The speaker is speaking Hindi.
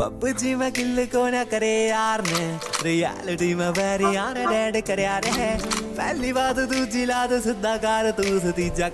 पबजी में किल को ना करे यार ने रियलिटी में बैरी आने डेड करे यार है पहली बात तू जिला तो सिद्धा कर तू सतीजा